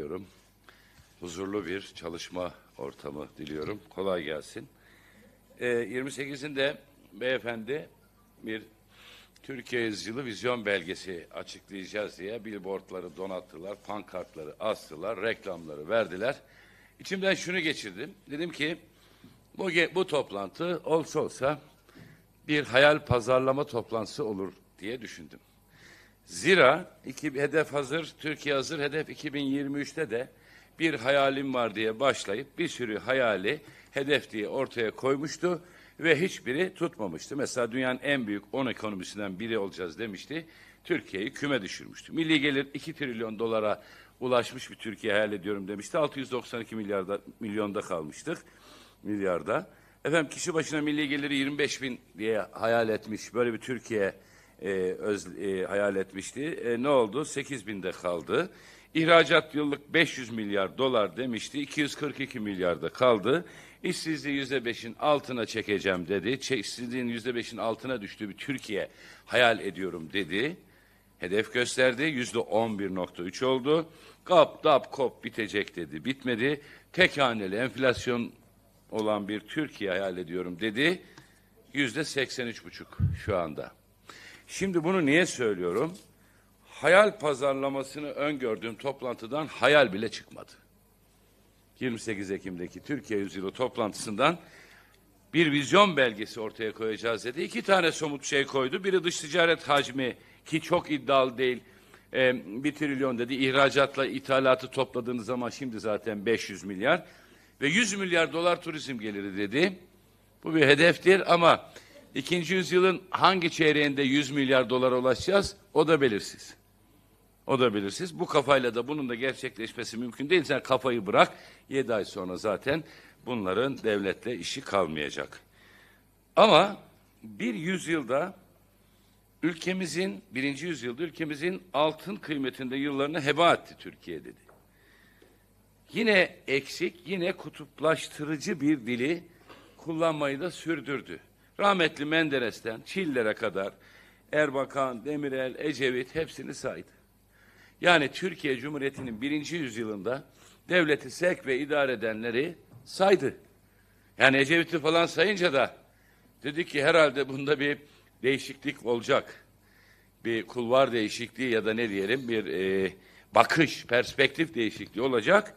diliyorum. Huzurlu bir çalışma ortamı diliyorum. Kolay gelsin. Ee, 28'inde beyefendi bir Türkiye Yüzyılı Vizyon Belgesi açıklayacağız diye billboardları donattılar, pankartları astılar, reklamları verdiler. İçimden şunu geçirdim. Dedim ki bu, bu toplantı olsa olsa bir hayal pazarlama toplantısı olur diye düşündüm. Zira iki, hedef hazır, Türkiye hazır, hedef 2023'te de bir hayalim var diye başlayıp bir sürü hayali hedef diye ortaya koymuştu ve hiçbiri tutmamıştı. Mesela dünyanın en büyük 10 ekonomisinden biri olacağız demişti. Türkiye'yi küme düşürmüştü. Milli gelir 2 trilyon dolara ulaşmış bir Türkiye hayal ediyorum demişti. 692 milyarda, milyonda kalmıştık. Milyarda. Efendim kişi başına milli geliri 25 bin diye hayal etmiş. Böyle bir Türkiye e, öz, e, hayal etmişti. E, ne oldu? 8 binde kaldı. İhracat yıllık 500 milyar dolar demişti. 242 milyarda kaldı. İşsizliği yüzde beşin altına çekeceğim dedi. İşsizliğin yüzde beşin altına düştüğü bir Türkiye hayal ediyorum dedi. Hedef gösterdi. Yüzde on bir nokta üç oldu. Kap dap kop bitecek dedi. Bitmedi. Tek haneli enflasyon olan bir Türkiye hayal ediyorum dedi. Yüzde seksen üç buçuk şu anda. Şimdi bunu niye söylüyorum? Hayal pazarlamasını öngördüğüm toplantıdan hayal bile çıkmadı. 28 Ekim'deki Türkiye Yüzyılı toplantısından bir vizyon belgesi ortaya koyacağız dedi. İki tane somut şey koydu. Biri dış ticaret hacmi ki çok iddialı değil. E, bir trilyon dedi. İhracatla ithalatı topladığınız zaman şimdi zaten 500 milyar ve 100 milyar dolar turizm geliri dedi. Bu bir hedeftir ama ikinci yüzyılın hangi çeyreğinde 100 milyar dolara ulaşacağız o da belirsiz. O da belirsiz. Bu kafayla da bunun da gerçekleşmesi mümkün değil. Sen kafayı bırak. 7 ay sonra zaten bunların devletle işi kalmayacak. Ama bir yüzyılda ülkemizin, birinci yüzyılda ülkemizin altın kıymetinde yıllarını heba etti Türkiye dedi. Yine eksik, yine kutuplaştırıcı bir dili kullanmayı da sürdürdü. Rahmetli Menderes'ten Çiller'e kadar Erbakan, Demirel, Ecevit hepsini saydı. Yani Türkiye Cumhuriyeti'nin birinci yüzyılında devleti sevk ve idare edenleri saydı. Yani Ecevit'i falan sayınca da dedi ki herhalde bunda bir değişiklik olacak. Bir kulvar değişikliği ya da ne diyelim bir e, bakış, perspektif değişikliği olacak.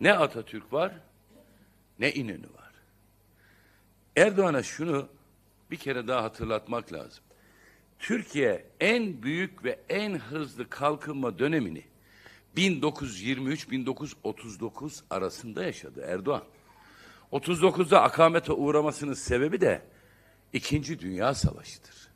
Ne Atatürk var ne İnönü var. Erdoğan'a şunu bir kere daha hatırlatmak lazım. Türkiye en büyük ve en hızlı kalkınma dönemini 1923-1939 arasında yaşadı Erdoğan. 39'da akamete uğramasının sebebi de İkinci Dünya Savaşı'dır.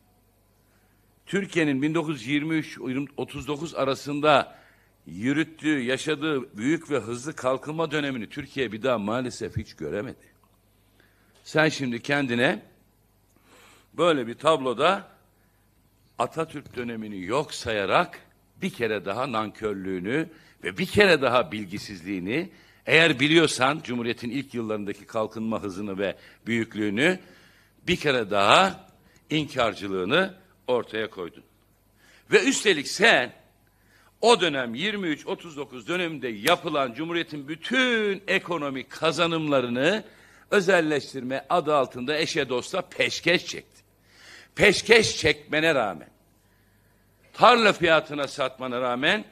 Türkiye'nin 1923-39 arasında yürüttüğü, yaşadığı büyük ve hızlı kalkınma dönemini Türkiye bir daha maalesef hiç göremedi. Sen şimdi kendine böyle bir tabloda Atatürk dönemini yok sayarak bir kere daha nankörlüğünü ve bir kere daha bilgisizliğini eğer biliyorsan Cumhuriyet'in ilk yıllarındaki kalkınma hızını ve büyüklüğünü bir kere daha inkarcılığını ortaya koydun. Ve üstelik sen o dönem 23-39 döneminde yapılan Cumhuriyet'in bütün ekonomik kazanımlarını özelleştirme adı altında eşe dosta peşkeş çekti. Peşkeş çekmene rağmen, tarla fiyatına satmana rağmen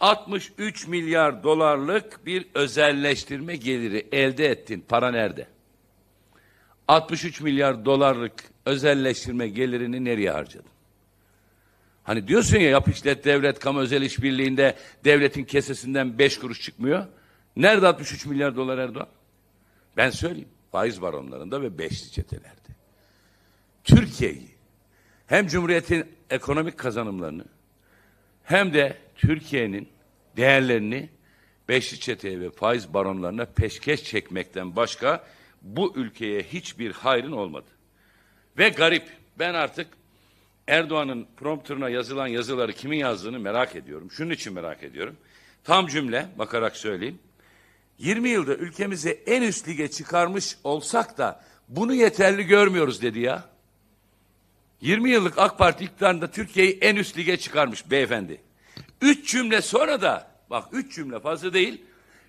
63 milyar dolarlık bir özelleştirme geliri elde ettin. Para nerede? 63 milyar dolarlık özelleştirme gelirini nereye harcadın? Hani diyorsun ya yap işlet devlet kamu özel işbirliğinde devletin kesesinden 5 kuruş çıkmıyor. Nerede 63 milyar dolar Erdoğan? Ben söyleyeyim. Faiz baronlarında ve beşli çetelerde. Türkiye'yi hem Cumhuriyet'in ekonomik kazanımlarını hem de Türkiye'nin değerlerini beşli çeteye ve faiz baronlarına peşkeş çekmekten başka bu ülkeye hiçbir hayrın olmadı. Ve garip ben artık Erdoğan'ın prompterına yazılan yazıları kimin yazdığını merak ediyorum. Şunun için merak ediyorum. Tam cümle bakarak söyleyeyim. 20 yılda ülkemizi en üst lige çıkarmış olsak da bunu yeterli görmüyoruz dedi ya. 20 yıllık AK Parti iktidarında Türkiye'yi en üst lige çıkarmış beyefendi. Üç cümle sonra da Bak üç cümle fazla değil.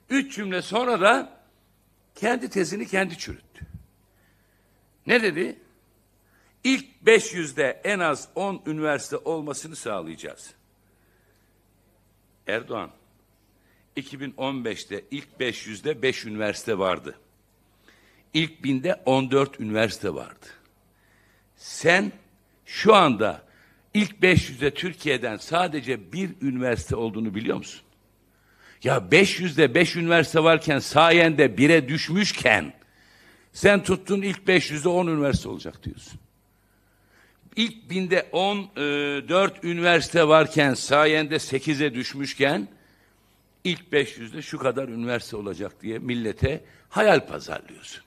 Üç cümle sonra da kendi tezini kendi çürüttü. Ne dedi? İlk 500'de en az 10 üniversite olmasını sağlayacağız. Erdoğan 2015'te ilk 500'de 5 üniversite vardı. İlk 1000'de 14 üniversite vardı. Sen şu anda ilk 500'de Türkiye'den sadece bir üniversite olduğunu biliyor musun? Ya 500'de 5 üniversite varken sayende 1'e düşmüşken sen tuttun ilk 500'de 10 üniversite olacak diyorsun. İlk binde 14 üniversite varken sayende 8'e düşmüşken ilk 500'de şu kadar üniversite olacak diye millete hayal pazarlıyorsun.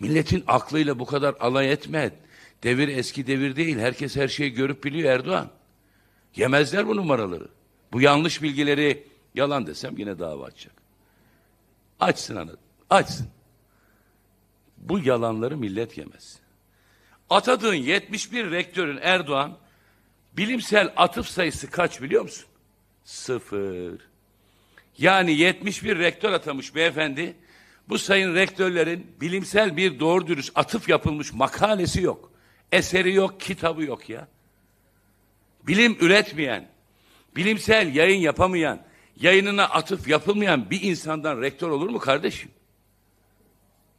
Milletin aklıyla bu kadar alay etme. Devir eski devir değil. Herkes her şeyi görüp biliyor Erdoğan. Yemezler bu numaraları. Bu yanlış bilgileri yalan desem yine dava açacak. Açsın anı. Açsın. Bu yalanları millet yemez. Atadığın 71 rektörün Erdoğan bilimsel atıf sayısı kaç biliyor musun? Sıfır. Yani 71 rektör atamış beyefendi. Bu sayın rektörlerin bilimsel bir doğru dürüst atıf yapılmış makalesi yok. Eseri yok, kitabı yok ya. Bilim üretmeyen, bilimsel yayın yapamayan, yayınına atıf yapılmayan bir insandan rektör olur mu kardeşim?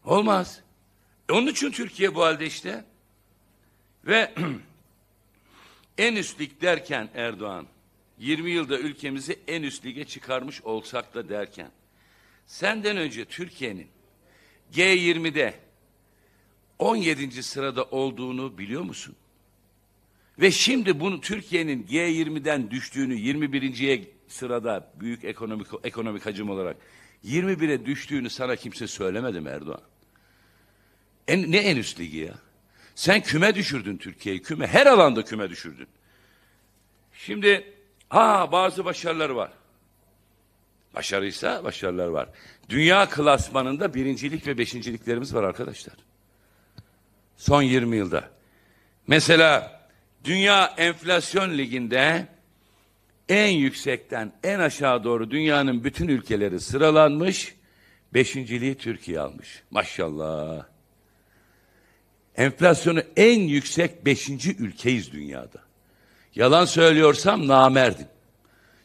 Olmaz. E onun için Türkiye bu halde işte. Ve en üst lig derken Erdoğan, 20 yılda ülkemizi en üst lige çıkarmış olsak da derken, senden önce Türkiye'nin G20'de 17. sırada olduğunu biliyor musun? Ve şimdi bunu Türkiye'nin G20'den düştüğünü 21. sırada büyük ekonomik ekonomik hacim olarak 21'e düştüğünü sana kimse söylemedi mi Erdoğan? En, ne en üst ligi ya? Sen küme düşürdün Türkiye'yi, küme. Her alanda küme düşürdün. Şimdi ha bazı başarıları var. Başarıysa başarılar var. Dünya klasmanında birincilik ve beşinciliklerimiz var arkadaşlar. Son 20 yılda. Mesela Dünya Enflasyon Ligi'nde en yüksekten en aşağı doğru dünyanın bütün ülkeleri sıralanmış. Beşinciliği Türkiye almış. Maşallah. Enflasyonu en yüksek beşinci ülkeyiz dünyada. Yalan söylüyorsam namerdim.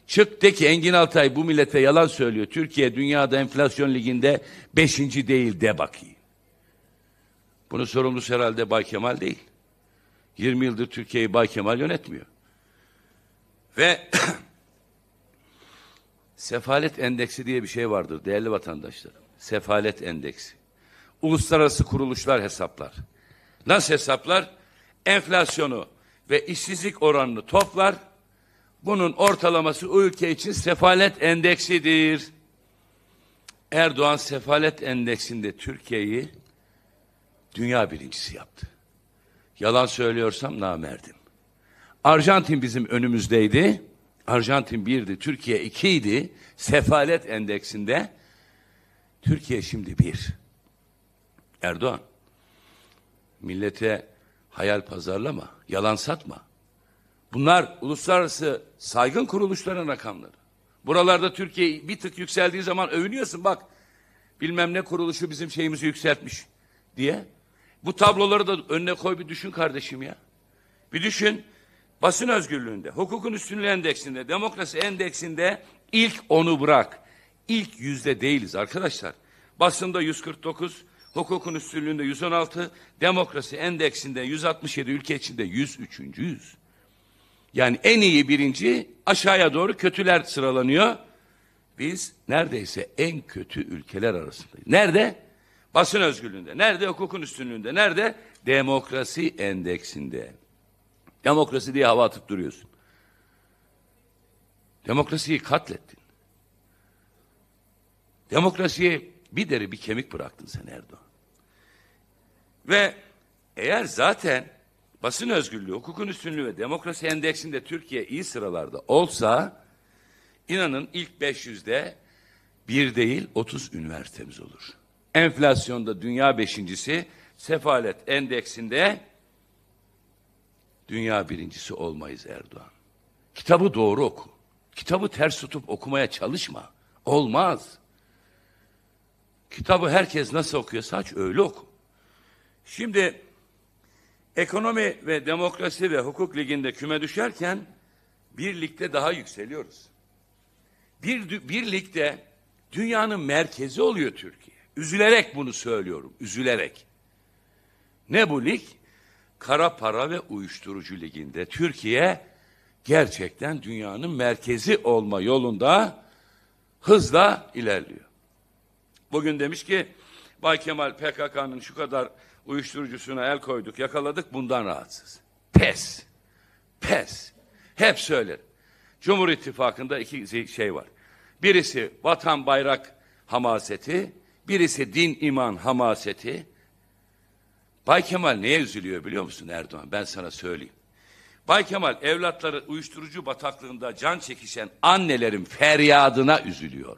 Çık de ki Engin Altay bu millete yalan söylüyor. Türkiye dünyada enflasyon liginde beşinci değil de bakayım. Bunu sorumlusu herhalde Bay Kemal değil. 20 yıldır Türkiye'yi Bay Kemal yönetmiyor. Ve sefalet endeksi diye bir şey vardır değerli vatandaşlarım. Sefalet endeksi. Uluslararası kuruluşlar hesaplar. Nasıl hesaplar? Enflasyonu ve işsizlik oranını toplar. Bunun ortalaması o ülke için sefalet endeksidir. Erdoğan sefalet endeksinde Türkiye'yi dünya birincisi yaptı. Yalan söylüyorsam namerdim. Arjantin bizim önümüzdeydi. Arjantin birdi, Türkiye ikiydi. Sefalet endeksinde Türkiye şimdi bir. Erdoğan millete hayal pazarlama, yalan satma. Bunlar uluslararası saygın kuruluşların rakamları. Buralarda Türkiye bir tık yükseldiği zaman övünüyorsun bak. Bilmem ne kuruluşu bizim şeyimizi yükseltmiş diye. Bu tabloları da önüne koy bir düşün kardeşim ya. Bir düşün. Basın özgürlüğünde, hukukun üstünlüğü endeksinde, demokrasi endeksinde ilk onu bırak. İlk yüzde değiliz arkadaşlar. Basında 149, hukukun üstünlüğünde 116, demokrasi endeksinde 167 ülke içinde 103. yüz. Yani en iyi birinci aşağıya doğru kötüler sıralanıyor. Biz neredeyse en kötü ülkeler arasındayız. Nerede? Basın özgürlüğünde. Nerede? Hukukun üstünlüğünde. Nerede? Demokrasi endeksinde. Demokrasi diye hava atıp duruyorsun. Demokrasiyi katlettin. Demokrasiye bir deri bir kemik bıraktın sen Erdoğan. Ve eğer zaten basın özgürlüğü, hukukun üstünlüğü ve demokrasi endeksinde Türkiye iyi sıralarda olsa inanın ilk 500'de bir değil 30 üniversitemiz olur. Enflasyonda dünya beşincisi, sefalet endeksinde dünya birincisi olmayız Erdoğan. Kitabı doğru oku. Kitabı ters tutup okumaya çalışma. Olmaz. Kitabı herkes nasıl okuyor? Saç öyle oku. Şimdi ekonomi ve demokrasi ve hukuk liginde küme düşerken bir ligde daha yükseliyoruz. Bir, bir ligde dünyanın merkezi oluyor Türkiye. Üzülerek bunu söylüyorum, üzülerek. Ne bu lig? Kara para ve uyuşturucu liginde Türkiye gerçekten dünyanın merkezi olma yolunda hızla ilerliyor. Bugün demiş ki Bay Kemal PKK'nın şu kadar uyuşturucusuna el koyduk, yakaladık bundan rahatsız. Pes. Pes. Hep söyler. Cumhur İttifakı'nda iki şey var. Birisi vatan bayrak hamaseti, birisi din iman hamaseti. Bay Kemal neye üzülüyor biliyor musun Erdoğan? Ben sana söyleyeyim. Bay Kemal evlatları uyuşturucu bataklığında can çekişen annelerin feryadına üzülüyor.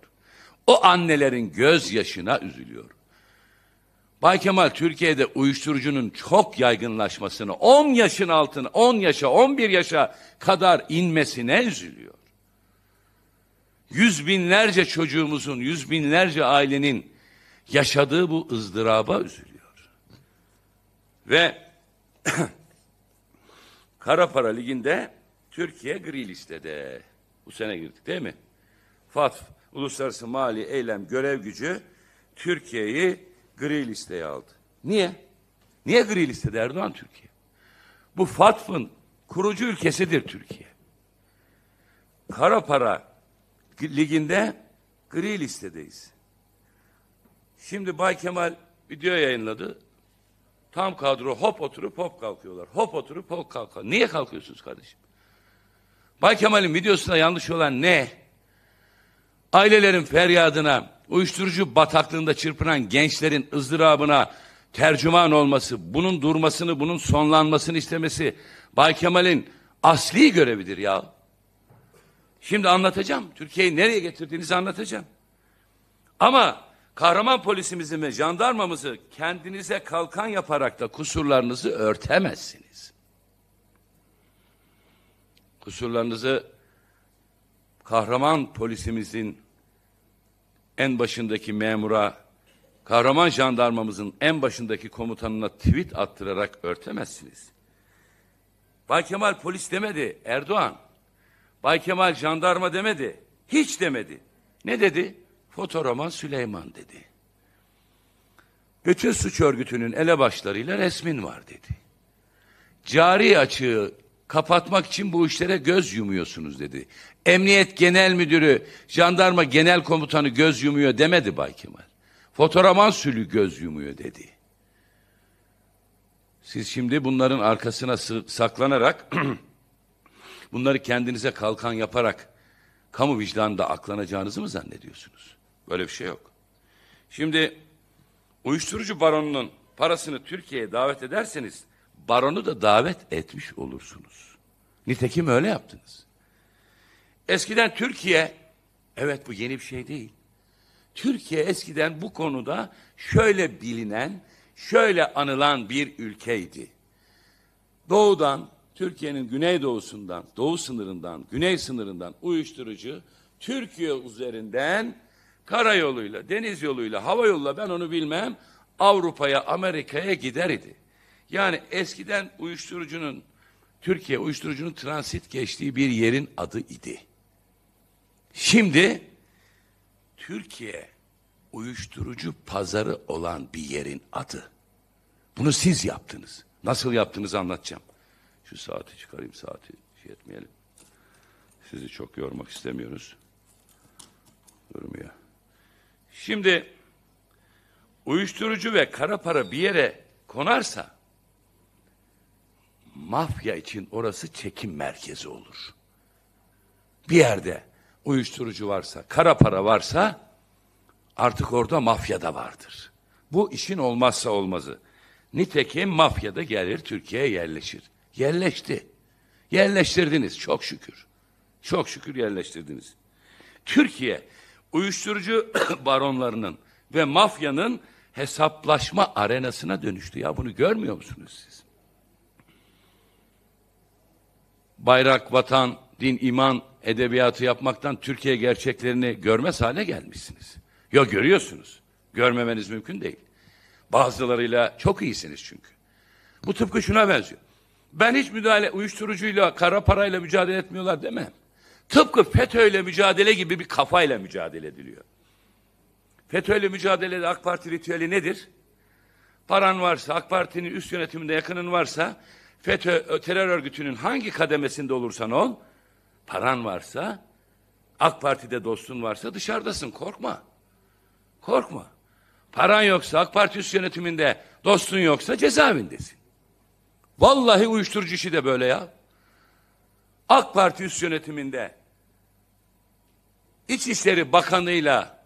O annelerin gözyaşına üzülüyor. Bay Kemal Türkiye'de uyuşturucunun çok yaygınlaşmasını 10 yaşın altına 10 yaşa 11 yaşa kadar inmesine üzülüyor. Yüz binlerce çocuğumuzun, yüz binlerce ailenin yaşadığı bu ızdıraba üzülüyor. Ve Kara Para Ligi'nde Türkiye gri listede. Bu sene girdik değil mi? FATF, Uluslararası Mali Eylem Görev Gücü Türkiye'yi gri listeye aldı. Niye? Niye gri listede Erdoğan Türkiye? Bu FATF'ın kurucu ülkesidir Türkiye. Kara Para Ligi'nde gri listedeyiz. Şimdi Bay Kemal video yayınladı. Tam kadro hop oturup hop kalkıyorlar. Hop oturup hop kalkıyorlar. Niye kalkıyorsunuz kardeşim? Bay Kemal'in videosunda yanlış olan ne? Ailelerin feryadına, uyuşturucu bataklığında çırpınan gençlerin ızdırabına tercüman olması, bunun durmasını, bunun sonlanmasını istemesi Bay Kemal'in asli görevidir ya. Şimdi anlatacağım. Türkiye'yi nereye getirdiğinizi anlatacağım. Ama kahraman polisimizi ve jandarmamızı kendinize kalkan yaparak da kusurlarınızı örtemezsiniz. Kusurlarınızı kahraman polisimizin en başındaki memura, kahraman jandarmamızın en başındaki komutanına tweet attırarak örtemezsiniz. Bay Kemal polis demedi Erdoğan. Bay Kemal jandarma demedi. Hiç demedi. Ne dedi? Fotoroman Süleyman dedi. Bütün suç örgütünün elebaşlarıyla resmin var dedi. Cari açığı kapatmak için bu işlere göz yumuyorsunuz dedi. Emniyet Genel Müdürü, Jandarma Genel Komutanı göz yumuyor demedi Bay Kemal. Fotoraman sülü göz yumuyor dedi. Siz şimdi bunların arkasına saklanarak bunları kendinize kalkan yaparak kamu vicdanında aklanacağınızı mı zannediyorsunuz? Böyle bir şey yok. Şimdi uyuşturucu baronunun parasını Türkiye'ye davet ederseniz baronu da davet etmiş olursunuz. Nitekim öyle yaptınız. Eskiden Türkiye, evet bu yeni bir şey değil. Türkiye eskiden bu konuda şöyle bilinen, şöyle anılan bir ülkeydi. Doğudan, Türkiye'nin güneydoğusundan, doğu sınırından, güney sınırından uyuşturucu Türkiye üzerinden karayoluyla, deniz yoluyla, hava yoluyla ben onu bilmem Avrupa'ya, Amerika'ya gider idi. Yani eskiden uyuşturucunun, Türkiye uyuşturucunun transit geçtiği bir yerin adı idi. Şimdi Türkiye uyuşturucu pazarı olan bir yerin adı. Bunu siz yaptınız. Nasıl yaptığınızı anlatacağım. Şu saati çıkarayım saati şey etmeyelim. Sizi çok yormak istemiyoruz. Durmuyor. Şimdi uyuşturucu ve kara para bir yere konarsa mafya için orası çekim merkezi olur. Bir yerde uyuşturucu varsa, kara para varsa artık orada mafya da vardır. Bu işin olmazsa olmazı. Nitekim mafya da gelir Türkiye'ye yerleşir. Yerleşti. Yerleştirdiniz çok şükür. Çok şükür yerleştirdiniz. Türkiye uyuşturucu baronlarının ve mafyanın hesaplaşma arenasına dönüştü. Ya bunu görmüyor musunuz siz? Bayrak, vatan, din, iman edebiyatı yapmaktan Türkiye gerçeklerini görmez hale gelmişsiniz. Yok görüyorsunuz. Görmemeniz mümkün değil. Bazılarıyla çok iyisiniz çünkü. Bu tıpkı şuna benziyor. Ben hiç müdahale uyuşturucuyla, kara parayla mücadele etmiyorlar demem. Tıpkı FETÖ'yle mücadele gibi bir kafayla mücadele ediliyor. FETÖ'yle mücadelede AK Parti ritüeli nedir? Paran varsa, AK Parti'nin üst yönetiminde yakının varsa, FETÖ terör örgütünün hangi kademesinde olursan ol, paran varsa, AK Parti'de dostun varsa dışarıdasın, korkma. Korkma. Paran yoksa, AK Parti üst yönetiminde dostun yoksa cezaevindesin. Vallahi uyuşturucu işi de böyle ya. AK Parti üst yönetiminde İçişleri Bakanı'yla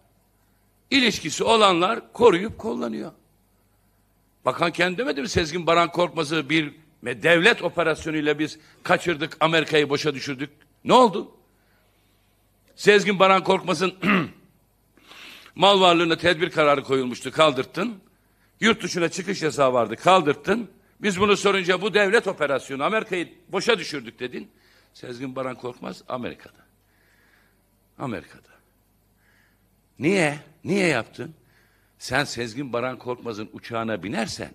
ilişkisi olanlar koruyup kullanıyor. Bakan kendi demedi mi Sezgin Baran Korkmaz'ı bir devlet operasyonuyla biz kaçırdık, Amerika'yı boşa düşürdük. Ne oldu? Sezgin Baran Korkmaz'ın mal varlığına tedbir kararı koyulmuştu, kaldırttın. Yurt dışına çıkış yasağı vardı, kaldırttın. Biz bunu sorunca bu devlet operasyonu, Amerika'yı boşa düşürdük dedin. Sezgin Baran Korkmaz Amerika'da. Amerika'da. Niye? Niye yaptın? Sen Sezgin Baran Korkmaz'ın uçağına binersen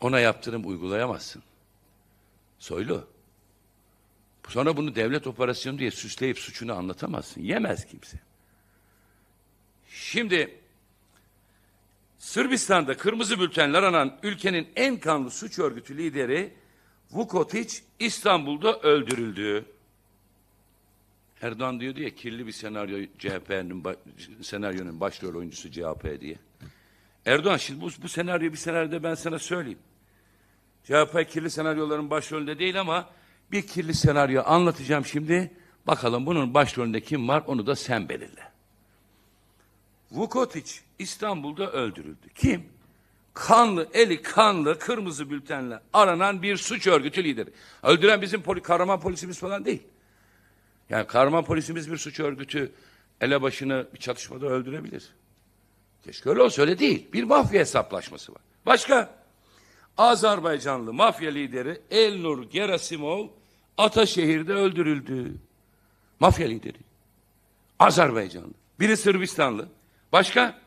ona yaptırım uygulayamazsın. Soylu. Sonra bunu devlet operasyonu diye süsleyip suçunu anlatamazsın. Yemez kimse. Şimdi Sırbistan'da kırmızı bültenler anan ülkenin en kanlı suç örgütü lideri Vukotić İstanbul'da öldürüldü. Erdoğan diyor diye kirli bir senaryo CHP'nin senaryonun başrol oyuncusu CHP diye. Erdoğan şimdi bu, bu senaryo bir senaryoda ben sana söyleyeyim. CHP kirli senaryoların başrolünde değil ama bir kirli senaryo anlatacağım şimdi. Bakalım bunun başrolünde kim var onu da sen belirle. Vukotić İstanbul'da öldürüldü. Kim? Kanlı, eli kanlı, kırmızı bültenle aranan bir suç örgütü lideri. Öldüren bizim poli, kahraman polisimiz falan değil. Yani kahraman polisimiz bir suç örgütü elebaşını bir çatışmada öldürebilir. Keşke öyle olsa öyle değil. Bir mafya hesaplaşması var. Başka? Azerbaycanlı mafya lideri Elnur Gerasimov Ataşehir'de öldürüldü. Mafya lideri. Azerbaycanlı. Biri Sırbistanlı. Başka?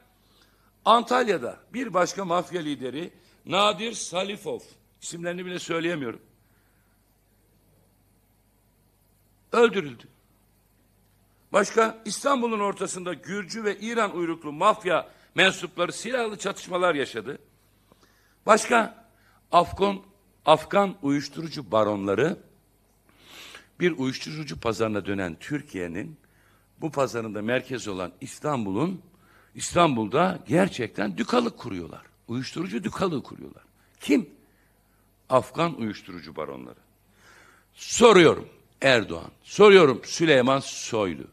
Antalya'da bir başka mafya lideri Nadir Salifov. İsimlerini bile söyleyemiyorum. Öldürüldü. Başka İstanbul'un ortasında Gürcü ve İran uyruklu mafya mensupları silahlı çatışmalar yaşadı. Başka Afgan Afgan uyuşturucu baronları bir uyuşturucu pazarına dönen Türkiye'nin bu pazarında merkez olan İstanbul'un İstanbul'da gerçekten dükalık kuruyorlar. Uyuşturucu dükalığı kuruyorlar. Kim? Afgan uyuşturucu baronları. Soruyorum Erdoğan. Soruyorum Süleyman Soylu.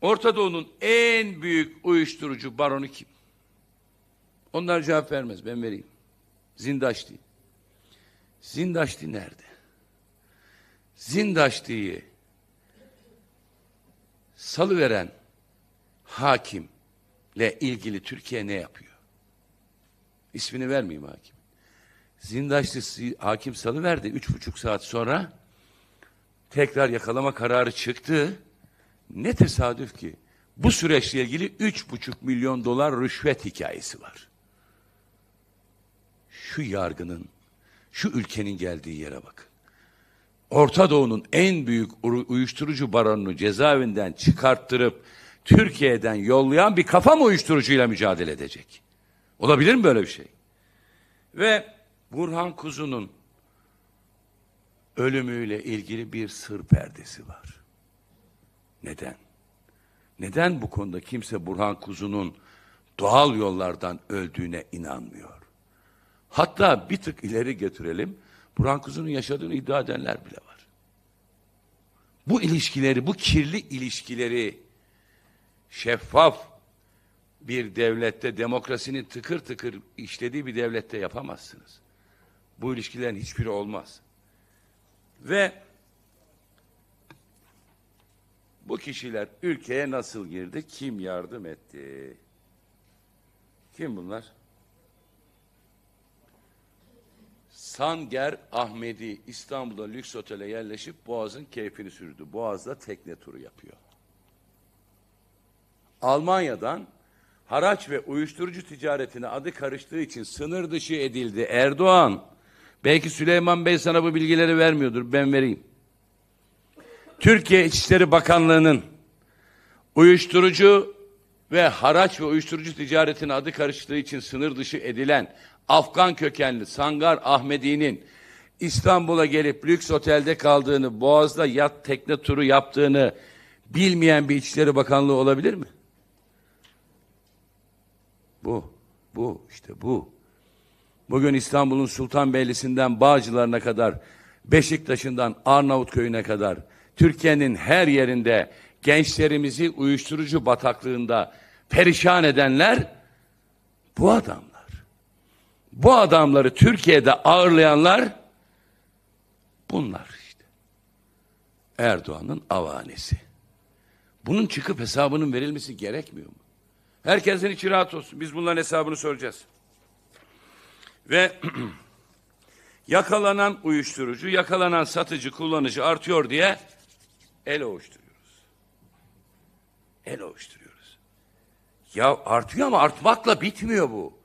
Orta Doğu'nun en büyük uyuşturucu baronu kim? Onlar cevap vermez. Ben vereyim. Zindaşti. Zindaşti nerede? Zindaşti'yi salıveren hakimle ilgili Türkiye ne yapıyor? İsmini vermeyeyim hakim. Zindaşlı hakim salıverdi. Üç buçuk saat sonra tekrar yakalama kararı çıktı. Ne tesadüf ki bu süreçle ilgili üç buçuk milyon dolar rüşvet hikayesi var. Şu yargının, şu ülkenin geldiği yere bakın. Orta Doğu'nun en büyük uyuşturucu baronunu cezaevinden çıkarttırıp Türkiye'den yollayan bir kafa mı uyuşturucuyla mücadele edecek? Olabilir mi böyle bir şey? Ve Burhan Kuzu'nun ölümüyle ilgili bir sır perdesi var. Neden? Neden bu konuda kimse Burhan Kuzu'nun doğal yollardan öldüğüne inanmıyor? Hatta bir tık ileri götürelim. Burhan Kuzu'nun yaşadığını iddia edenler bile var. Bu ilişkileri, bu kirli ilişkileri şeffaf bir devlette, demokrasinin tıkır tıkır işlediği bir devlette yapamazsınız. Bu ilişkilerin hiçbiri olmaz. Ve bu kişiler ülkeye nasıl girdi? Kim yardım etti? Kim bunlar? Sanger Ahmedi İstanbul'da lüks otele yerleşip Boğaz'ın keyfini sürdü. Boğaz'da tekne turu yapıyor. Almanya'dan haraç ve uyuşturucu ticaretine adı karıştığı için sınır dışı edildi. Erdoğan, belki Süleyman Bey sana bu bilgileri vermiyordur, ben vereyim. Türkiye İçişleri Bakanlığı'nın uyuşturucu ve haraç ve uyuşturucu ticaretine adı karıştığı için sınır dışı edilen Afgan kökenli Sangar Ahmedi'nin İstanbul'a gelip lüks otelde kaldığını, Boğaz'da yat tekne turu yaptığını bilmeyen bir İçişleri Bakanlığı olabilir mi? Bu, bu, işte bu. Bugün İstanbul'un Sultanbeyli'sinden Bağcılarına kadar, Beşiktaş'ından Arnavutköy'üne kadar, Türkiye'nin her yerinde gençlerimizi uyuşturucu bataklığında perişan edenler bu adamlar. Bu adamları Türkiye'de ağırlayanlar bunlar işte. Erdoğan'ın avanesi. Bunun çıkıp hesabının verilmesi gerekmiyor mu? Herkesin içi rahat olsun. Biz bunların hesabını soracağız. Ve yakalanan uyuşturucu, yakalanan satıcı, kullanıcı artıyor diye el ovuşturuyoruz. El ovuşturuyoruz. Ya artıyor ama artmakla bitmiyor bu.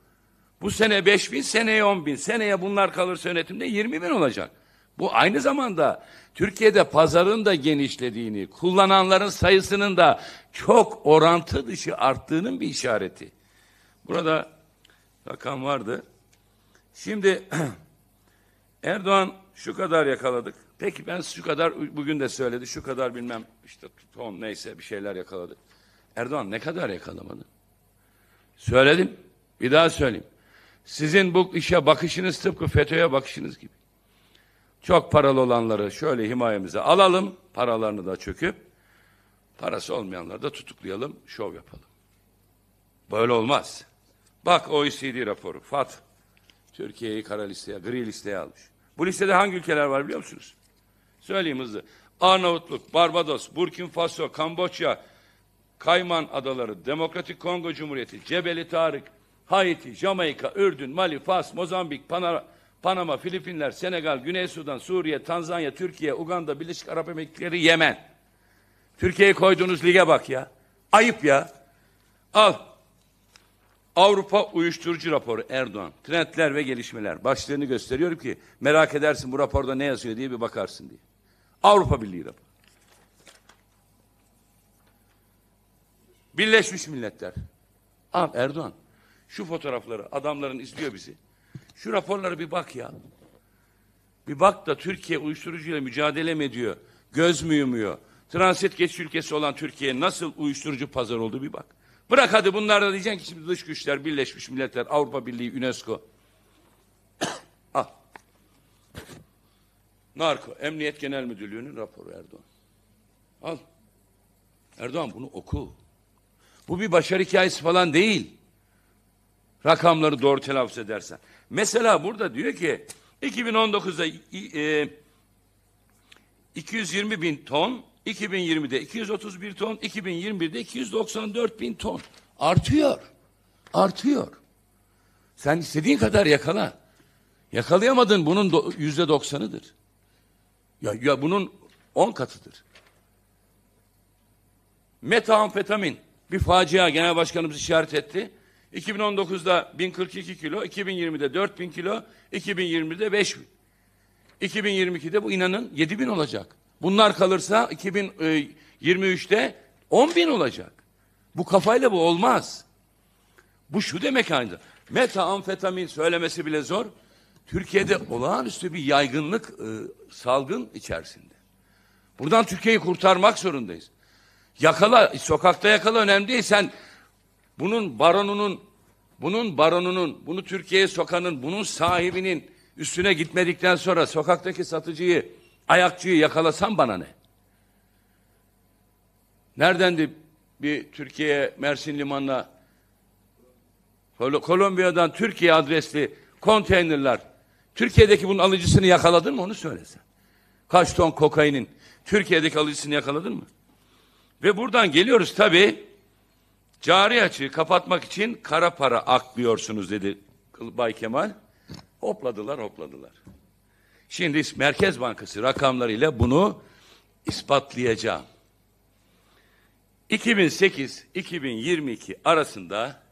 Bu sene 5 bin, seneye 10 bin. Seneye bunlar kalırsa yönetimde 20 bin olacak. Bu aynı zamanda Türkiye'de pazarın da genişlediğini, kullananların sayısının da çok orantı dışı arttığının bir işareti. Burada rakam vardı. Şimdi Erdoğan şu kadar yakaladık. Peki ben şu kadar bugün de söyledi. Şu kadar bilmem işte ton neyse bir şeyler yakaladık. Erdoğan ne kadar yakalamadı? Söyledim. Bir daha söyleyeyim. Sizin bu işe bakışınız tıpkı FETÖ'ye bakışınız gibi. Çok paralı olanları şöyle himayemize alalım, paralarını da çöküp, parası olmayanları da tutuklayalım, şov yapalım. Böyle olmaz. Bak OECD raporu, FAT, Türkiye'yi kara listeye, gri listeye almış. Bu listede hangi ülkeler var biliyor musunuz? Söyleyeyim hızlı. Arnavutluk, Barbados, Burkina Faso, Kamboçya, Kayman Adaları, Demokratik Kongo Cumhuriyeti, Cebeli Tarık, Haiti, Jamaika, Ürdün, Mali, Fas, Mozambik, Panama, Panama, Filipinler, Senegal, Güney Sudan, Suriye, Tanzanya, Türkiye, Uganda, Birleşik Arap Emirlikleri, Yemen. Türkiye'yi koyduğunuz lige bak ya. Ayıp ya. Al. Avrupa Uyuşturucu Raporu Erdoğan. Trendler ve gelişmeler. Başlığını gösteriyorum ki merak edersin bu raporda ne yazıyor diye bir bakarsın diye. Avrupa Birliği raporu. Birleşmiş Milletler. Al Erdoğan. Şu fotoğrafları adamların izliyor bizi. Şu raporlara bir bak ya. Bir bak da Türkiye uyuşturucuyla mücadele mi ediyor? Göz mü yumuyor? Transit geçiş ülkesi olan Türkiye nasıl uyuşturucu pazar oldu bir bak. Bırak hadi bunlar da diyeceksin ki şimdi dış güçler, Birleşmiş Milletler, Avrupa Birliği, UNESCO. Al. Narko, Emniyet Genel Müdürlüğü'nün raporu Erdoğan. Al. Erdoğan bunu oku. Bu bir başarı hikayesi falan değil. Rakamları doğru telaffuz edersen. Mesela burada diyor ki 2019'da e, 220 bin ton, 2020'de 231 ton, 2021'de 294 bin ton. Artıyor. Artıyor. Sen istediğin kadar yakala. Yakalayamadın bunun yüzde doksanıdır. Ya, ya bunun on katıdır. Metamfetamin bir facia genel başkanımız işaret etti. 2019'da 1042 kilo, 2020'de 4000 kilo, 2020'de 5000. 2022'de bu inanın 7000 olacak. Bunlar kalırsa 2023'te 10.000 olacak. Bu kafayla bu olmaz. Bu şu demek aynı. Metamfetamin söylemesi bile zor. Türkiye'de olağanüstü bir yaygınlık e, salgın içerisinde. Buradan Türkiye'yi kurtarmak zorundayız. Yakala, sokakta yakala önemli değil. Sen bunun baronunun, bunun baronunun, bunu Türkiye'ye sokanın, bunun sahibinin üstüne gitmedikten sonra sokaktaki satıcıyı, ayakçıyı yakalasan bana ne? Neredendi bir Türkiye Mersin limanına Kol Kolombiya'dan Türkiye adresli konteynerler Türkiye'deki bunun alıcısını yakaladın mı onu söylesen. Kaç ton kokainin Türkiye'deki alıcısını yakaladın mı? Ve buradan geliyoruz tabii Cari açığı kapatmak için kara para aklıyorsunuz dedi Bay Kemal. Hopladılar hopladılar. Şimdi Merkez Bankası rakamlarıyla bunu ispatlayacağım. 2008-2022 arasında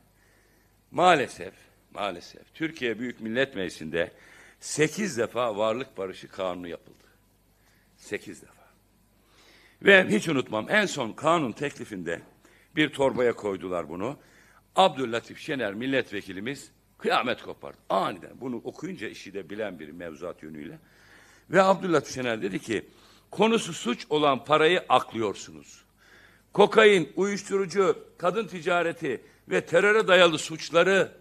maalesef maalesef Türkiye Büyük Millet Meclisi'nde 8 defa varlık barışı kanunu yapıldı. 8 defa. Ve hiç unutmam en son kanun teklifinde bir torbaya koydular bunu. Abdüllatif Şener milletvekilimiz kıyamet kopardı. Aniden bunu okuyunca işi de bilen bir mevzuat yönüyle. Ve Abdüllatif Şener dedi ki konusu suç olan parayı aklıyorsunuz. Kokain, uyuşturucu, kadın ticareti ve teröre dayalı suçları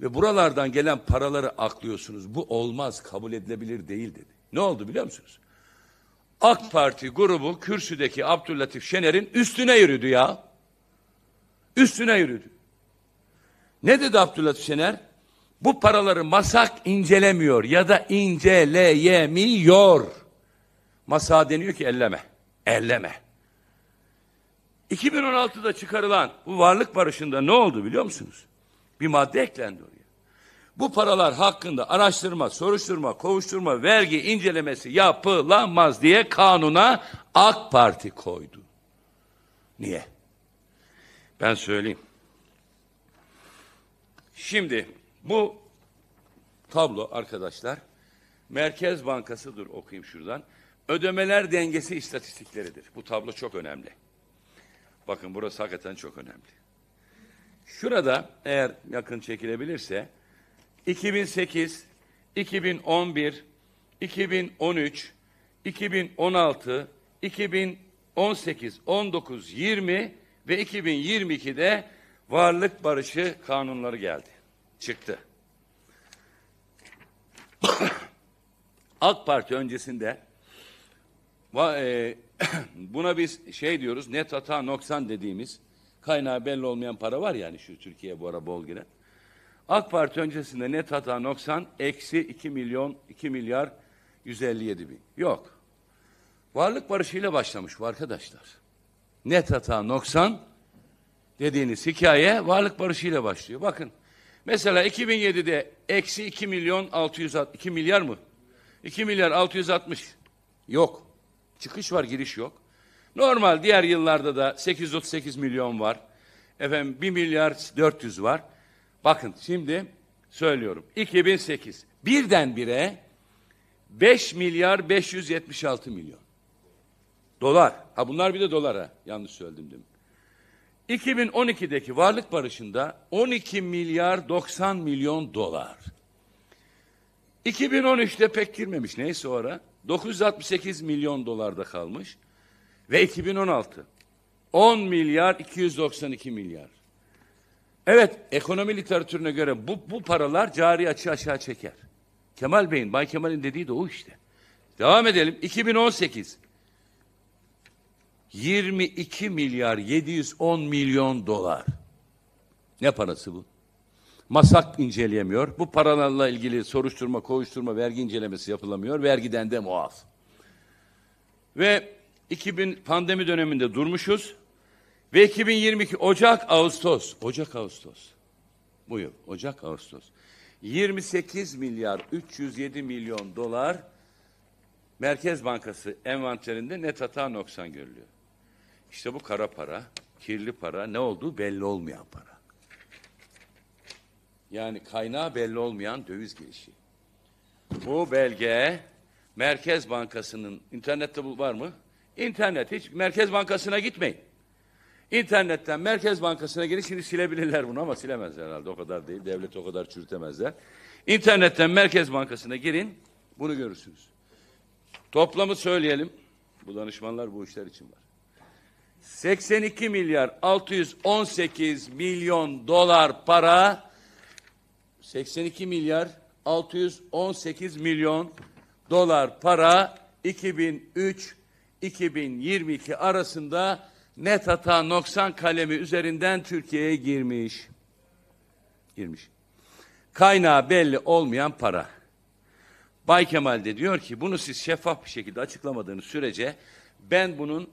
ve buralardan gelen paraları aklıyorsunuz. Bu olmaz, kabul edilebilir değil dedi. Ne oldu biliyor musunuz? AK Parti grubu kürsüdeki Abdüllatif Şener'in üstüne yürüdü ya. Üstüne yürüdü. Ne dedi Abdüllatif Şener? Bu paraları masak incelemiyor ya da inceleyemiyor. Masa deniyor ki elleme. Elleme. 2016'da çıkarılan bu varlık barışında ne oldu biliyor musunuz? Bir madde eklendi oraya. Bu paralar hakkında araştırma, soruşturma, kovuşturma, vergi incelemesi yapılamaz diye kanuna AK Parti koydu. Niye? Ben söyleyeyim. Şimdi bu tablo arkadaşlar Merkez Bankası dur okuyayım şuradan. Ödemeler dengesi istatistikleridir. Bu tablo çok önemli. Bakın burası hakikaten çok önemli. Şurada eğer yakın çekilebilirse 2008, 2011, 2013, 2016, 2018, 19, 20 ve 2022'de varlık barışı kanunları geldi. Çıktı. AK Parti öncesinde e, buna biz şey diyoruz net hata noksan dediğimiz kaynağı belli olmayan para var yani şu Türkiye bu ara bol giren. AK Parti öncesinde net hata noksan eksi 2 milyon 2 milyar 157 bin. Yok. Varlık barışıyla başlamış bu arkadaşlar. Net hata noksan dediğiniz hikaye varlık barışıyla başlıyor. Bakın mesela 2007'de eksi 2 milyon 600 2 milyar mı? 2 milyar 660 yok. Çıkış var giriş yok. Normal diğer yıllarda da 838 milyon var. Efendim 1 milyar 400 var. Bakın şimdi söylüyorum. 2008 birdenbire 5 milyar 576 milyon. Dolar. Ha bunlar bir de dolar ha. Yanlış söyledim değil mi? 2012'deki varlık barışında 12 milyar 90 milyon dolar. 2013'te pek girmemiş neyse o ara. 968 milyon dolarda kalmış. Ve 2016 10 milyar 292 milyar. Evet ekonomi literatürüne göre bu, bu paralar cari açı aşağı çeker. Kemal Bey'in, Bay Kemal'in dediği de o işte. Devam edelim. 2018 22 milyar 710 milyon dolar. Ne parası bu? Masak inceleyemiyor. Bu paralarla ilgili soruşturma, kovuşturma, vergi incelemesi yapılamıyor. Vergiden de muaf. Ve 2000 pandemi döneminde durmuşuz. Ve 2022 Ocak, Ağustos. Ocak, Ağustos. Bu yıl Ocak, Ağustos. 28 milyar 307 milyon dolar Merkez Bankası envanterinde net hata noksan görülüyor. İşte bu kara para, kirli para ne olduğu belli olmayan para. Yani kaynağı belli olmayan döviz girişi. Bu belge Merkez Bankası'nın internette bu var mı? İnternet hiç Merkez Bankası'na gitmeyin. İnternetten Merkez Bankası'na girin şimdi silebilirler bunu ama silemezler herhalde o kadar değil. Devlet o kadar çürütemezler. İnternetten Merkez Bankası'na girin bunu görürsünüz. Toplamı söyleyelim. Bu danışmanlar bu işler için var. 82 milyar 618 milyon dolar para 82 milyar 618 milyon dolar para 2003 2022 arasında net hata noksan kalemi üzerinden Türkiye'ye girmiş. Girmiş. Kaynağı belli olmayan para. Bay Kemal de diyor ki bunu siz şeffaf bir şekilde açıklamadığınız sürece ben bunun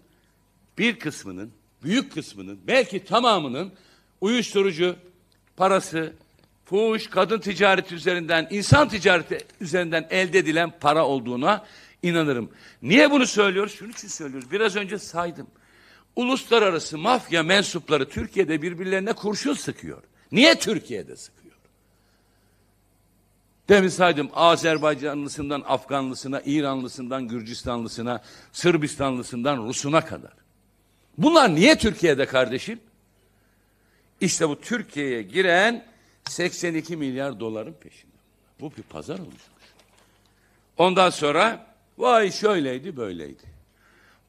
bir kısmının, büyük kısmının, belki tamamının uyuşturucu parası, fuhuş, kadın ticareti üzerinden, insan ticareti üzerinden elde edilen para olduğuna inanırım. Niye bunu söylüyoruz? Şunun için söylüyoruz. Biraz önce saydım. Uluslararası mafya mensupları Türkiye'de birbirlerine kurşun sıkıyor. Niye Türkiye'de sıkıyor? Demin saydım Azerbaycanlısından Afganlısına, İranlısından Gürcistanlısına, Sırbistanlısından Rusuna kadar. Bunlar niye Türkiye'de kardeşim? İşte bu Türkiye'ye giren 82 milyar doların peşinde. Bu bir pazar oluşmuş. Ondan sonra vay şöyleydi böyleydi.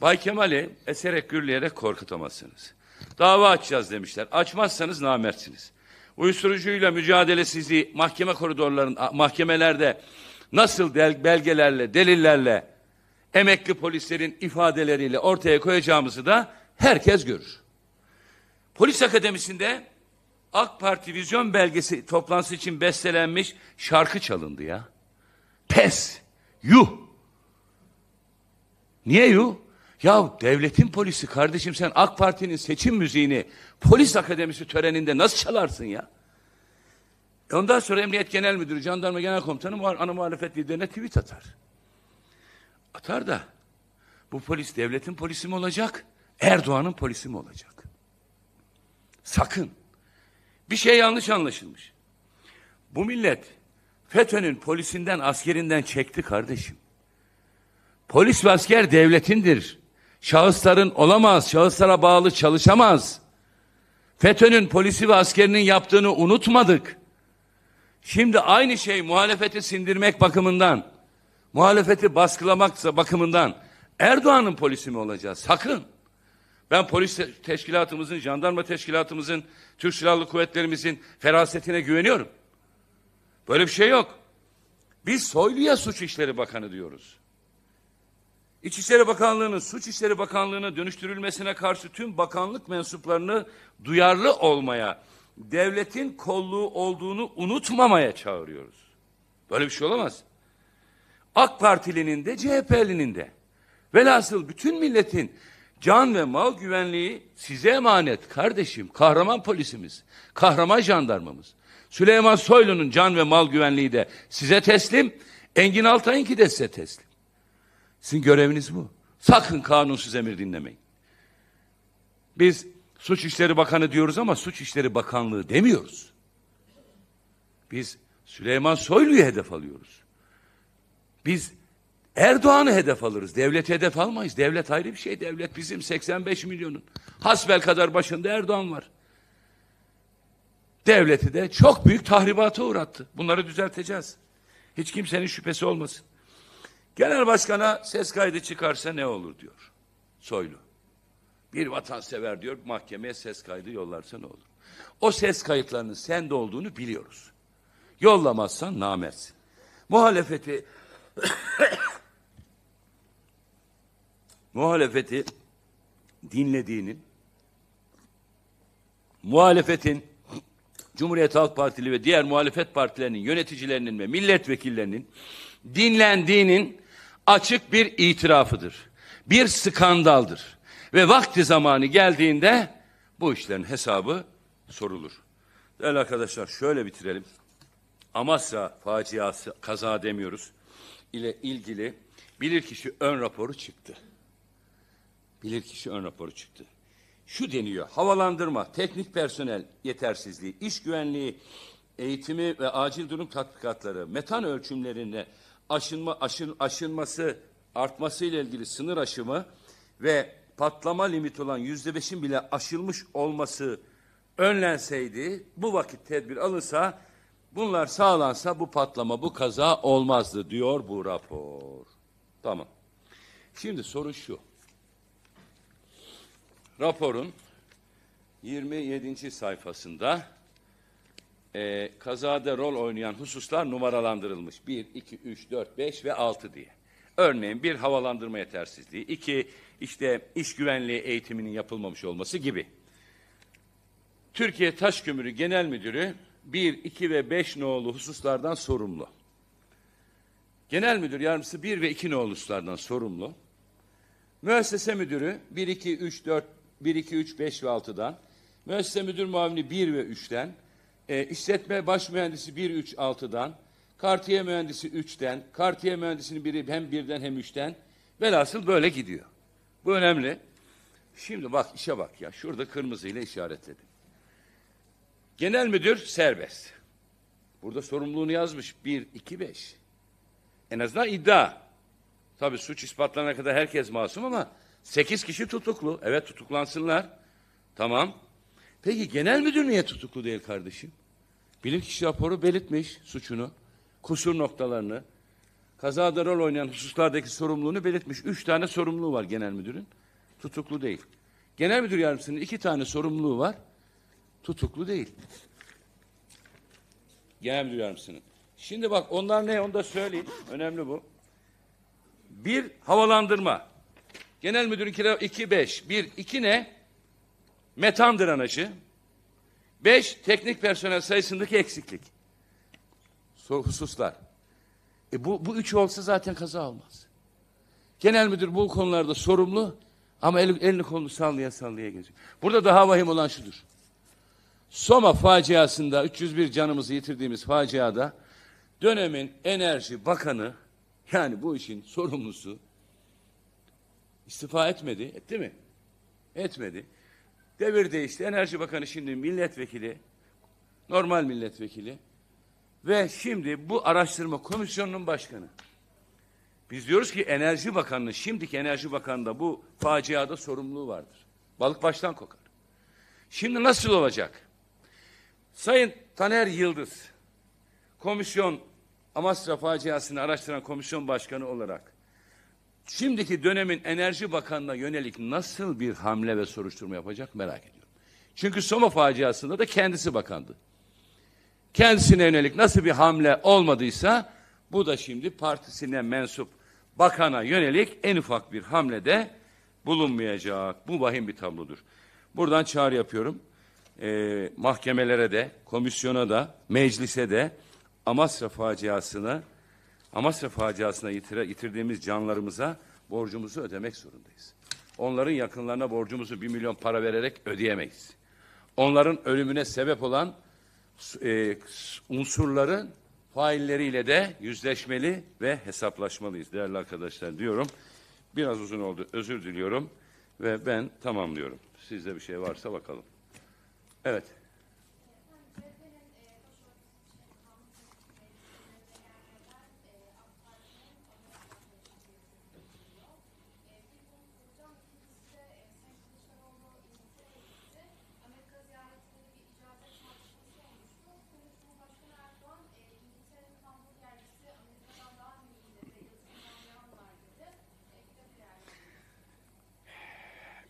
Bay Kemal'i eserek gürleyerek korkutamazsınız. Dava açacağız demişler. Açmazsanız namertsiniz. Uyuşturucuyla mücadelesizliği mahkeme koridorların, mahkemelerde nasıl del, belgelerle, delillerle, emekli polislerin ifadeleriyle ortaya koyacağımızı da herkes görür. Polis Akademisi'nde AK Parti vizyon belgesi toplantısı için bestelenmiş şarkı çalındı ya. Pes, yuh. Niye yuh? Ya devletin polisi kardeşim sen AK Parti'nin seçim müziğini polis akademisi töreninde nasıl çalarsın ya? Ondan sonra Emniyet Genel Müdürü, Jandarma Genel Komutanı ana muhalefet liderine tweet atar. Atar da bu polis devletin polisi mi olacak? Erdoğan'ın polisi mi olacak? Sakın. Bir şey yanlış anlaşılmış. Bu millet FETÖ'nün polisinden, askerinden çekti kardeşim. Polis ve asker devletindir. Şahısların olamaz, şahıslara bağlı çalışamaz. FETÖ'nün polisi ve askerinin yaptığını unutmadık. Şimdi aynı şey muhalefeti sindirmek bakımından, muhalefeti baskılamak bakımından Erdoğan'ın polisi mi olacağız? Sakın. Ben polis teşkilatımızın, jandarma teşkilatımızın, Türk Silahlı Kuvvetlerimizin ferasetine güveniyorum. Böyle bir şey yok. Biz Soylu'ya Suç İşleri Bakanı diyoruz. İçişleri Bakanlığı'nın Suç İşleri Bakanlığı'na dönüştürülmesine karşı tüm bakanlık mensuplarını duyarlı olmaya, devletin kolluğu olduğunu unutmamaya çağırıyoruz. Böyle bir şey olamaz. AK Partilinin de CHP'linin de. Velhasıl bütün milletin can ve mal güvenliği size emanet kardeşim. Kahraman polisimiz, kahraman jandarmamız. Süleyman Soylu'nun can ve mal güvenliği de size teslim. Engin Altay'ınki de size teslim. Sizin göreviniz bu. Sakın kanunsuz emir dinlemeyin. Biz Suç İşleri Bakanı diyoruz ama Suç İşleri Bakanlığı demiyoruz. Biz Süleyman Soylu'yu hedef alıyoruz. Biz Erdoğan'ı hedef alırız. Devleti hedef almayız. Devlet ayrı bir şey. Devlet bizim 85 milyonun. Hasbel kadar başında Erdoğan var. Devleti de çok büyük tahribata uğrattı. Bunları düzelteceğiz. Hiç kimsenin şüphesi olmasın. Genel başkana ses kaydı çıkarsa ne olur diyor. Soylu. Bir vatansever diyor mahkemeye ses kaydı yollarsa ne olur? O ses kayıtlarının sende olduğunu biliyoruz. Yollamazsan namersin. Muhalefeti muhalefeti dinlediğinin muhalefetin Cumhuriyet Halk Partili ve diğer muhalefet partilerinin yöneticilerinin ve milletvekillerinin dinlendiğinin açık bir itirafıdır. Bir skandaldır. Ve vakti zamanı geldiğinde bu işlerin hesabı sorulur. Değerli arkadaşlar şöyle bitirelim. Amasya faciası kaza demiyoruz ile ilgili bilirkişi ön raporu çıktı. Bilirkişi ön raporu çıktı. Şu deniyor, havalandırma, teknik personel yetersizliği, iş güvenliği, eğitimi ve acil durum tatbikatları, metan ölçümlerine aşınma, aşın, aşınması, artması ile ilgili sınır aşımı ve patlama limiti olan yüzde beşin bile aşılmış olması önlenseydi, bu vakit tedbir alınsa, bunlar sağlansa bu patlama, bu kaza olmazdı diyor bu rapor. Tamam. Şimdi soru şu. Raporun 27. sayfasında e, kazada rol oynayan hususlar numaralandırılmış. 1, 2, 3, 4, 5 ve 6 diye. Örneğin bir havalandırma yetersizliği, iki işte iş güvenliği eğitiminin yapılmamış olması gibi. Türkiye Taş Kömürü Genel Müdürü 1, 2 ve 5 nolu hususlardan sorumlu. Genel Müdür Yardımcısı 1 ve 2 nolu hususlardan sorumlu. Müessese Müdürü 1, 2, 3, 4, 1, 2, 3, 5 ve 6'dan. Müessese Müdür Muavini 1 ve 3'ten. e, işletme baş mühendisi 1-3-6'dan, kartiye mühendisi 3'ten, kartiye mühendisinin biri hem birden hem üçten. Velhasıl böyle gidiyor. Bu önemli. Şimdi bak işe bak ya. Şurada kırmızıyla işaretledim. Genel müdür serbest. Burada sorumluluğunu yazmış. 1, 2, 5. En azından iddia. Tabii suç ispatlanana kadar herkes masum ama 8 kişi tutuklu. Evet tutuklansınlar. Tamam. Peki genel müdür niye tutuklu değil kardeşim? Bilirkişi raporu belirtmiş suçunu, kusur noktalarını, kazada rol oynayan hususlardaki sorumluluğunu belirtmiş. Üç tane sorumluluğu var genel müdürün. Tutuklu değil. Genel müdür yardımcısının iki tane sorumluluğu var. Tutuklu değil. Genel müdür yardımcısının. Şimdi bak onlar ne onu da söyleyeyim. Önemli bu. Bir havalandırma. Genel müdürün kira 2 5. Bir iki ne? Metan drenajı. Beş teknik personel sayısındaki eksiklik. Sor, hususlar. E bu, bu üç olsa zaten kaza olmaz. Genel müdür bu konularda sorumlu ama el, elini kolunu sallaya sallaya geziyor. Burada daha vahim olan şudur. Soma faciasında 301 canımızı yitirdiğimiz faciada dönemin enerji bakanı yani bu işin sorumlusu istifa etmedi. Etti mi? Etmedi. Devir değişti. Enerji Bakanı şimdi milletvekili, normal milletvekili ve şimdi bu araştırma komisyonunun başkanı. Biz diyoruz ki Enerji Bakanı'nın, şimdiki Enerji Bakanı'nda bu faciada sorumluluğu vardır. Balık baştan kokar. Şimdi nasıl olacak? Sayın Taner Yıldız, komisyon Amasra faciasını araştıran komisyon başkanı olarak şimdiki dönemin Enerji Bakanı'na yönelik nasıl bir hamle ve soruşturma yapacak merak ediyorum. Çünkü Soma faciasında da kendisi bakandı. Kendisine yönelik nasıl bir hamle olmadıysa bu da şimdi partisine mensup bakana yönelik en ufak bir hamlede bulunmayacak. Bu vahim bir tablodur. Buradan çağrı yapıyorum. Ee, mahkemelere de, komisyona da, meclise de Amasra faciasını Amasya faciasına yitire, yitirdiğimiz canlarımıza borcumuzu ödemek zorundayız. Onların yakınlarına borcumuzu bir milyon para vererek ödeyemeyiz. Onların ölümüne sebep olan e, unsurların failleriyle de yüzleşmeli ve hesaplaşmalıyız değerli arkadaşlar diyorum. Biraz uzun oldu özür diliyorum ve ben tamamlıyorum. Sizde bir şey varsa bakalım. Evet. Amerika ziyaretinde bir icazet tartışması olmuştu. Sonuç Cumhurbaşkanı Erdoğan, e, İngiltere'nin İstanbul yerlisi Amerika'dan daha mı iyi dedi, yatırım yanlar dedi. E, bir de bir yerli.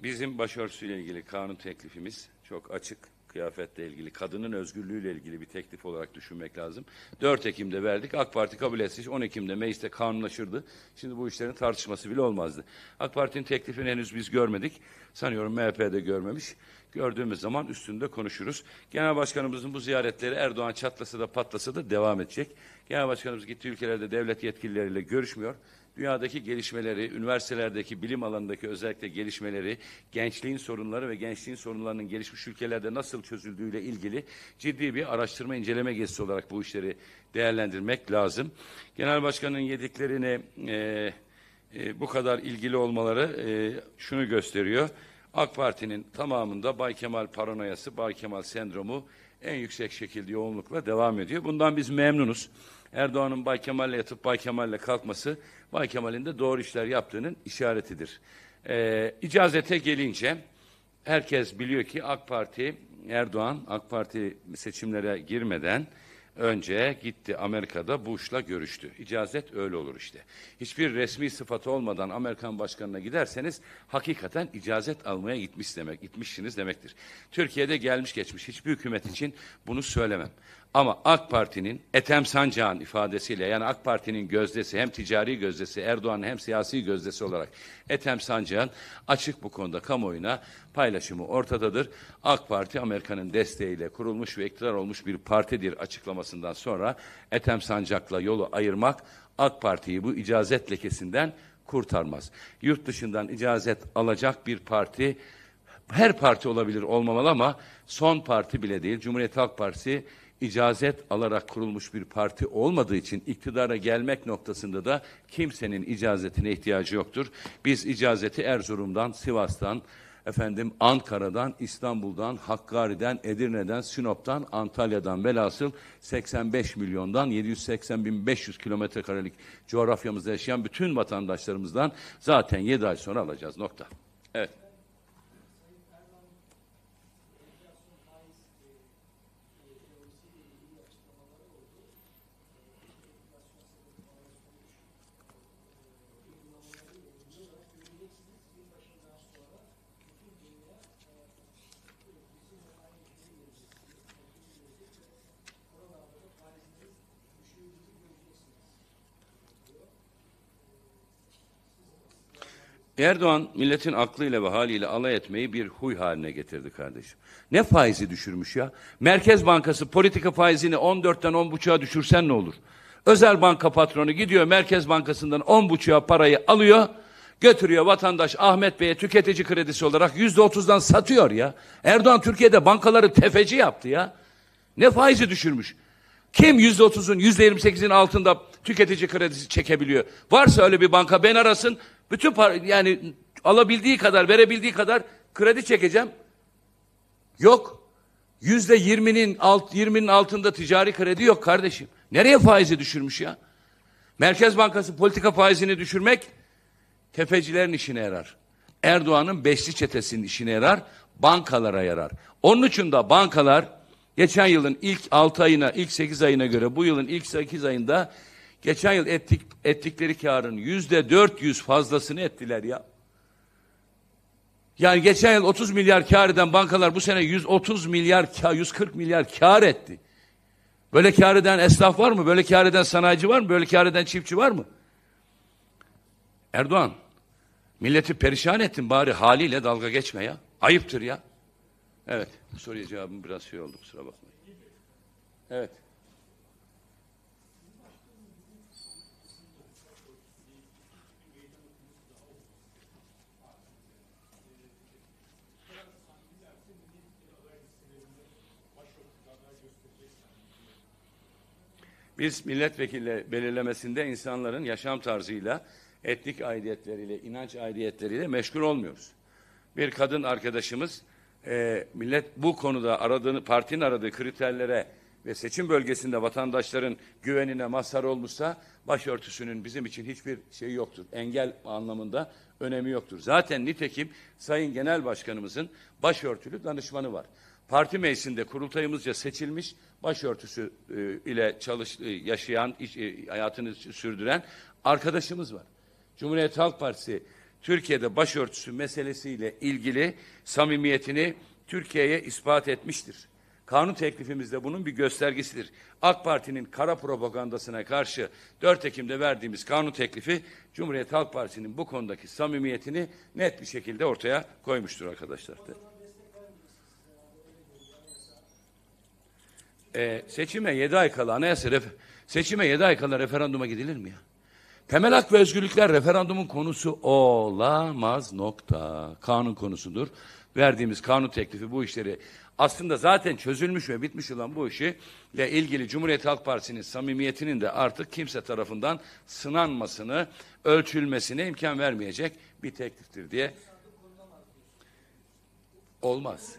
Bizim başörtüsüyle ilgili kanun teklifimiz çok açık. Kıyafetle ilgili, kadının özgürlüğüyle ilgili bir teklif olarak düşünmek lazım. 4 Ekim'de verdik. AK Parti kabul etse 10 Ekim'de mecliste kanunlaşırdı. Şimdi bu işlerin tartışması bile olmazdı. AK Parti'nin teklifini henüz biz görmedik. Sanıyorum MHP'de görmemiş. Gördüğümüz zaman üstünde konuşuruz. Genel Başkanımızın bu ziyaretleri Erdoğan çatlasa da patlasa da devam edecek. Genel Başkanımız gittiği ülkelerde devlet yetkilileriyle görüşmüyor dünyadaki gelişmeleri, üniversitelerdeki bilim alanındaki özellikle gelişmeleri, gençliğin sorunları ve gençliğin sorunlarının gelişmiş ülkelerde nasıl çözüldüğüyle ilgili ciddi bir araştırma inceleme gezisi olarak bu işleri değerlendirmek lazım. Genel Başkan'ın yediklerini e, e, bu kadar ilgili olmaları e, şunu gösteriyor. AK Parti'nin tamamında Bay Kemal paranoyası, Bay Kemal sendromu en yüksek şekilde yoğunlukla devam ediyor. Bundan biz memnunuz. Erdoğan'ın Bay Kemal'le yatıp Bay Kemal'le kalkması Bay Kemal'in de doğru işler yaptığının işaretidir. Ee, icazete gelince herkes biliyor ki AK Parti Erdoğan AK Parti seçimlere girmeden önce gitti Amerika'da Bush'la görüştü. İcazet öyle olur işte. Hiçbir resmi sıfatı olmadan Amerikan başkanına giderseniz hakikaten icazet almaya gitmiş demek, gitmişsiniz demektir. Türkiye'de gelmiş geçmiş hiçbir hükümet için bunu söylemem. Ama AK Parti'nin Ethem Sancağ'ın ifadesiyle yani AK Parti'nin gözdesi hem ticari gözdesi Erdoğan'ın hem siyasi gözdesi olarak Ethem Sancağ'ın açık bu konuda kamuoyuna paylaşımı ortadadır. AK Parti Amerika'nın desteğiyle kurulmuş ve iktidar olmuş bir partidir açıklamasından sonra Ethem Sancak'la yolu ayırmak AK Parti'yi bu icazet lekesinden kurtarmaz. Yurt dışından icazet alacak bir parti her parti olabilir olmamalı ama son parti bile değil. Cumhuriyet Halk Partisi icazet alarak kurulmuş bir parti olmadığı için iktidara gelmek noktasında da kimsenin icazetine ihtiyacı yoktur. Biz icazeti Erzurum'dan, Sivas'tan, efendim Ankara'dan, İstanbul'dan, Hakkari'den, Edirne'den, Sinop'tan, Antalya'dan velhasıl 85 milyondan 780 bin 500 kilometre karelik coğrafyamızda yaşayan bütün vatandaşlarımızdan zaten 7 ay sonra alacağız. Nokta. Evet. Erdoğan milletin aklıyla ve haliyle alay etmeyi bir huy haline getirdi kardeşim. Ne faizi düşürmüş ya? Merkez Bankası politika faizini 14'ten 10,5'a düşürsen ne olur? Özel banka patronu gidiyor Merkez Bankası'ndan 10,5'a parayı alıyor, götürüyor vatandaş Ahmet Bey'e tüketici kredisi olarak %30'dan satıyor ya. Erdoğan Türkiye'de bankaları tefeci yaptı ya. Ne faizi düşürmüş? Kim yüzde otuzun, yüzde yirmi sekizin altında tüketici kredisi çekebiliyor? Varsa öyle bir banka ben arasın, bütün para, yani alabildiği kadar, verebildiği kadar kredi çekeceğim. Yok. Yüzde yirminin alt, yirminin altında ticari kredi yok kardeşim. Nereye faizi düşürmüş ya? Merkez Bankası politika faizini düşürmek tefecilerin işine yarar. Erdoğan'ın beşli çetesinin işine yarar, bankalara yarar. Onun için de bankalar geçen yılın ilk 6 ayına, ilk 8 ayına göre bu yılın ilk 8 ayında geçen yıl ettik, ettikleri karın yüzde 400 fazlasını ettiler ya. Yani geçen yıl 30 milyar kar eden bankalar bu sene 130 milyar, kar, 140 milyar kar etti. Böyle kar eden esnaf var mı? Böyle kar eden sanayici var mı? Böyle kar eden çiftçi var mı? Erdoğan, milleti perişan ettin bari haliyle dalga geçme ya. Ayıptır ya. Evet, bu soruya cevabım biraz şey oldu kusura bakmayın. Evet. Biz milletvekili belirlemesinde insanların yaşam tarzıyla, etnik aidiyetleriyle, inanç aidiyetleriyle meşgul olmuyoruz. Bir kadın arkadaşımız e, millet bu konuda aradığını, partinin aradığı kriterlere ve seçim bölgesinde vatandaşların güvenine mazhar olmuşsa başörtüsünün bizim için hiçbir şey yoktur. Engel anlamında önemi yoktur. Zaten nitekim Sayın Genel Başkanımızın başörtülü danışmanı var. Parti meclisinde kurultayımızca seçilmiş başörtüsü e, ile çalış e, yaşayan, iş, e, hayatını sürdüren arkadaşımız var. Cumhuriyet Halk Partisi Türkiye'de başörtüsü meselesiyle ilgili samimiyetini Türkiye'ye ispat etmiştir. Kanun teklifimiz de bunun bir göstergesidir. AK Parti'nin kara propagandasına karşı 4 Ekim'de verdiğimiz kanun teklifi Cumhuriyet Halk Partisi'nin bu konudaki samimiyetini net bir şekilde ortaya koymuştur arkadaşlar. Ee, seçime 7 ay kala anayasa ref- seçime 7 ay kala referanduma gidilir mi ya? Temel hak ve özgürlükler referandumun konusu olamaz nokta. Kanun konusudur. Verdiğimiz kanun teklifi bu işleri aslında zaten çözülmüş ve bitmiş olan bu işi ile ilgili Cumhuriyet Halk Partisi'nin samimiyetinin de artık kimse tarafından sınanmasını, ölçülmesine imkan vermeyecek bir tekliftir diye. Olmaz.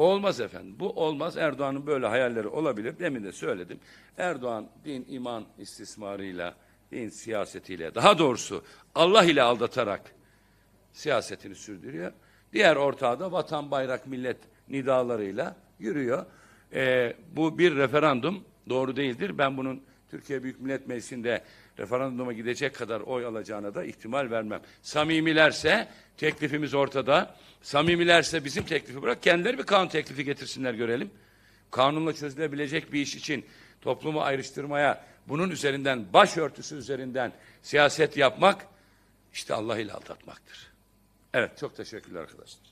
Olmaz efendim. Bu olmaz. Erdoğan'ın böyle hayalleri olabilir. Demin de söyledim. Erdoğan din, iman istismarıyla, din siyasetiyle, daha doğrusu Allah ile aldatarak siyasetini sürdürüyor. Diğer ortağı da vatan, bayrak, millet nidalarıyla yürüyor. Ee, bu bir referandum doğru değildir. Ben bunun Türkiye Büyük Millet Meclisi'nde referanduma gidecek kadar oy alacağına da ihtimal vermem. Samimilerse teklifimiz ortada. Samimilerse bizim teklifi bırak kendileri bir kanun teklifi getirsinler görelim. Kanunla çözülebilecek bir iş için toplumu ayrıştırmaya bunun üzerinden başörtüsü üzerinden siyaset yapmak işte Allah ile aldatmaktır. Evet çok teşekkürler arkadaşlar.